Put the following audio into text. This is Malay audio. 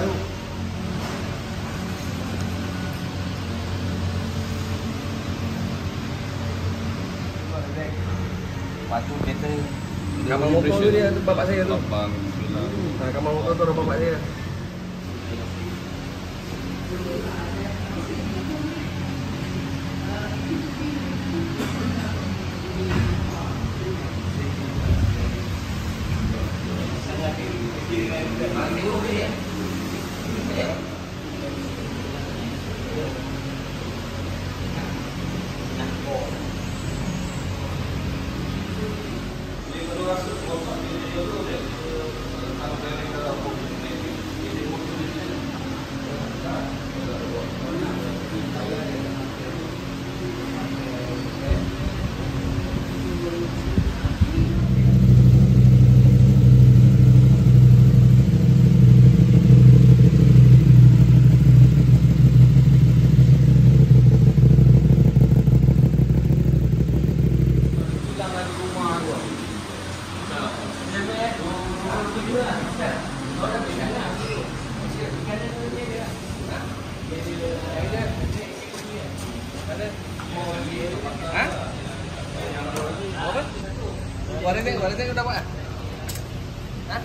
tahu. Lepas tu kereta Kamar hmm, ha, motor tu dia bapak saya tu. Kamar motor tu bapak saya. Ha? Warna ni, warna ni dapat ah? Ha?